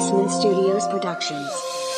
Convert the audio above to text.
Basement Studios Productions.